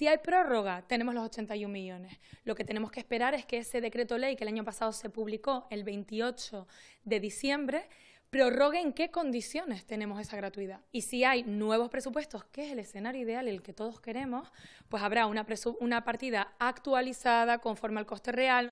Si hay prórroga, tenemos los 81 millones. Lo que tenemos que esperar es que ese decreto ley que el año pasado se publicó el 28 de diciembre prorrogue en qué condiciones tenemos esa gratuidad. Y si hay nuevos presupuestos, que es el escenario ideal, el que todos queremos, pues habrá una, una partida actualizada conforme al coste real.